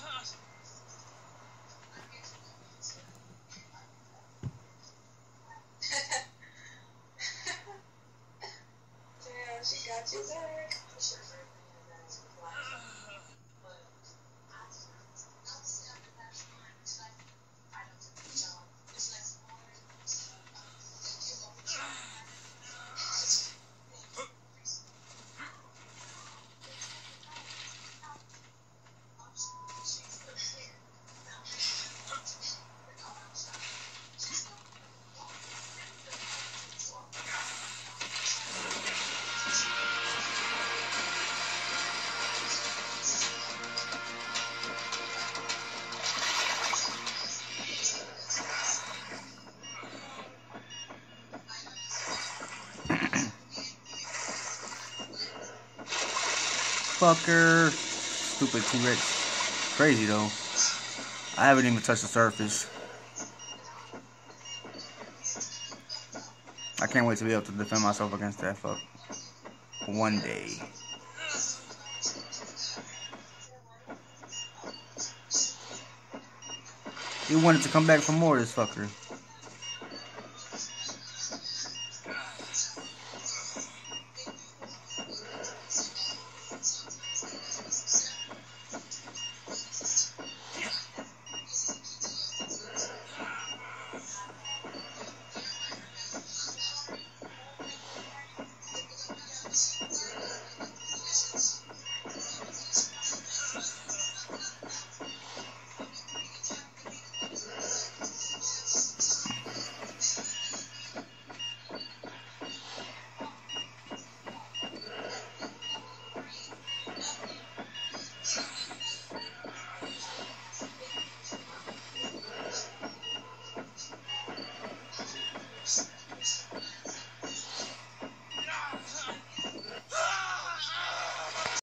Damn, she got you back. Fucker. Stupid T-Rex. Crazy though. I haven't even touched the surface. I can't wait to be able to defend myself against that fuck. One day. He wanted to come back for more, this fucker.